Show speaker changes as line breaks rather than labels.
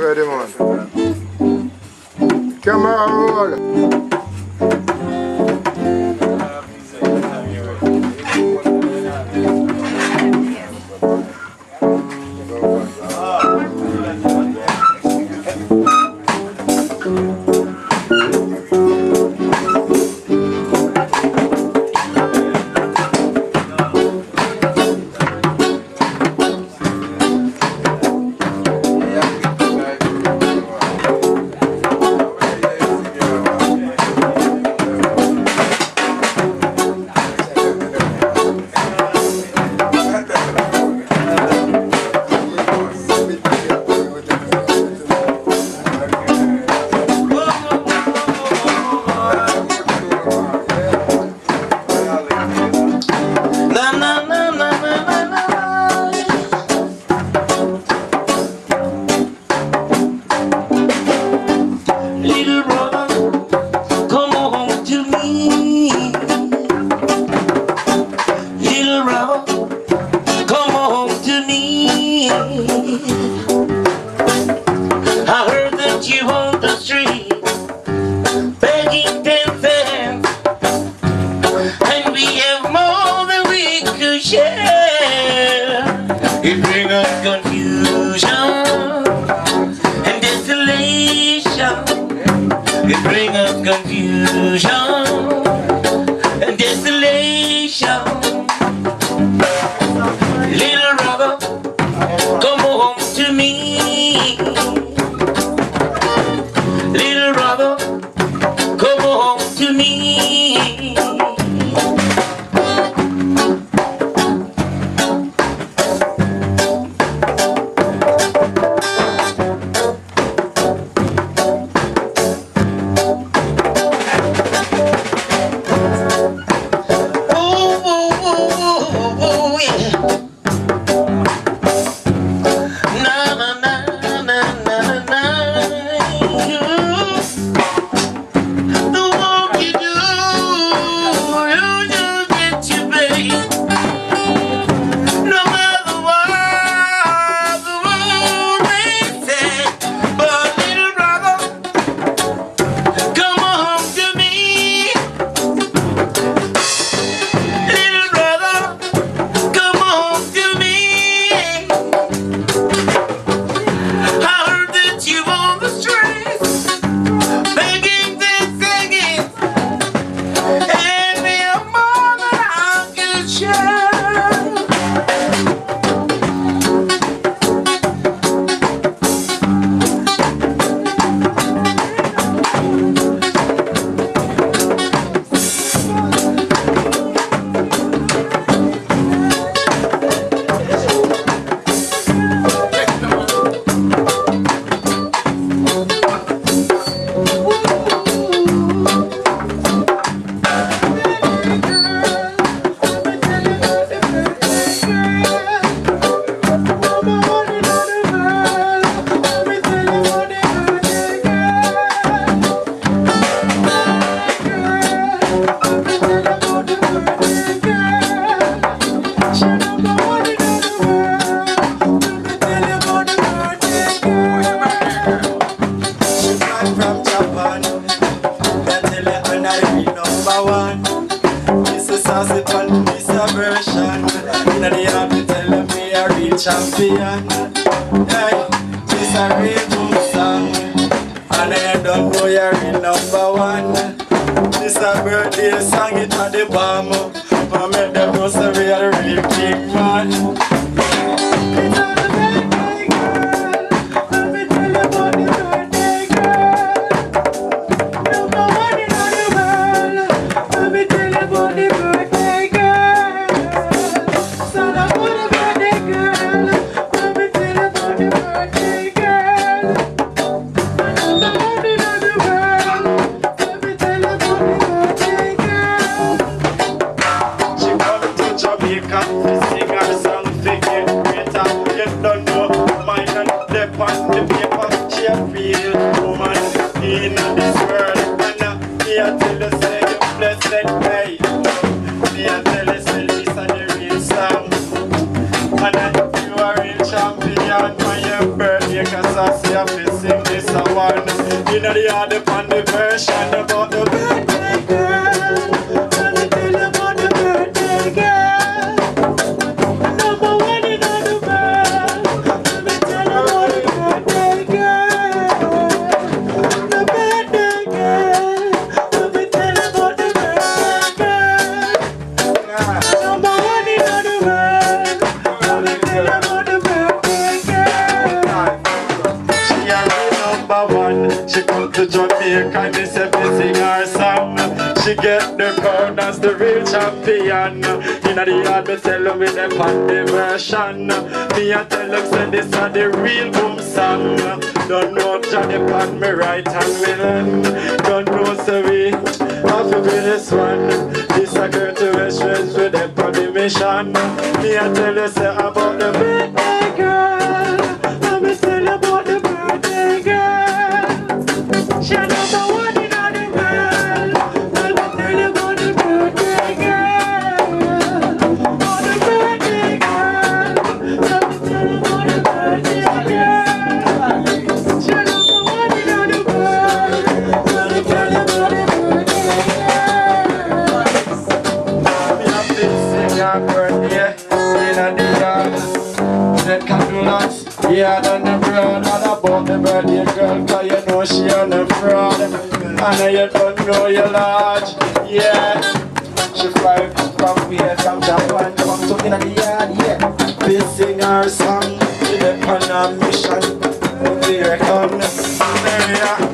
ready, man.
Come on.
version, this a version. And they have to tell me a real champion. Hey, this a real good song. And I don't know you're real number one. This a birthday song, it's a the bomb. But I make them know we are the real big man. Cause I see sassy, a missing this one. warning. In the yard, upon the version about the crown as the real champion. Inna the yard me tell them with them on the version. Me a tell them say this a the real boom song. Don't know Johnny pan me right hand villain. Don't know say we have to be this one. This a girl to restaurants with them on the mission. Me a tell you say about the The birthday girl, cause you. know she on the fraud And you don't know your large, yeah She fly from here, from Japan, come to in the yard, yeah They sing her song, she on a mission, who they reckon, yeah